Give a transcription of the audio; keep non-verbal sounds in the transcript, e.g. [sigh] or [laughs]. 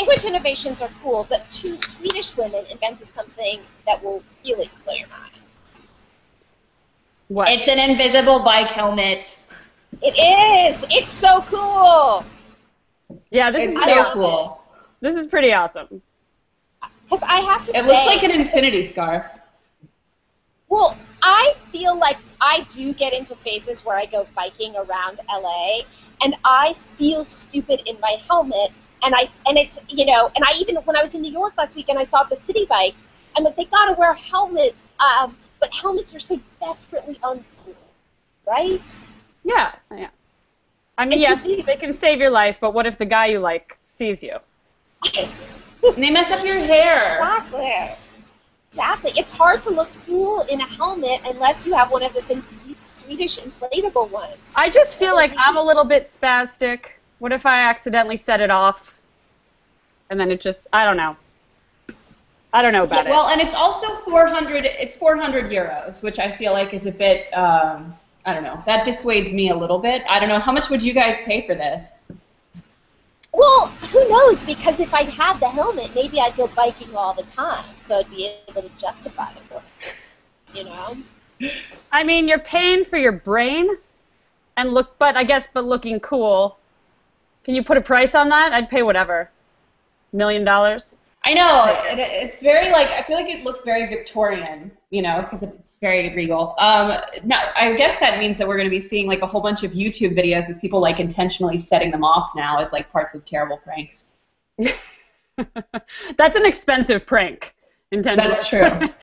language innovations are cool, but two Swedish women invented something that will really blow your mind. What? It's an invisible bike helmet. It is. It's so cool. yeah, this It's is so love cool. this is pretty awesome. Because I have to say, It looks like an infinity scarf. Well, I feel like I do get into phases where I go biking around LA, and I feel stupid in my helmet, and I and it's you know, and I even when I was in New York last week and I saw the city bikes, and that they gotta wear helmets, um, but helmets are so desperately uncool, right? Yeah, yeah. I mean, And yes, to they can save your life, but what if the guy you like sees you? [laughs] And they mess up your hair. Exactly. Exactly. It's hard to look cool in a helmet unless you have one of this in- these Swedish inflatable ones. I just feel like I'm a little bit spastic. What if I accidentally set it off? And then it just, I don't know. I don't know about Yeah, well, and it's also 400. It's 400 euros, which I feel like is a bit. Um, I don't know. That dissuades me a little bit. I don't know. How much would you guys pay for this? Well, who knows? Because if I had the helmet, maybe I'd go biking all the time, so I'd be able to justify the price. You know? I mean, you're paying for your brain and look, but I guess, but looking cool. Can you put a price on that? I'd pay whatever. Million dollars? I know it, it's very like I feel like it looks very Victorian, you know, because it's very regal. Um, now I guess that means that we're going to be seeing like a whole bunch of YouTube videos with people like intentionally setting them off now as like parts of terrible pranks. [laughs] That's an expensive prank. Intentional. That's true. [laughs]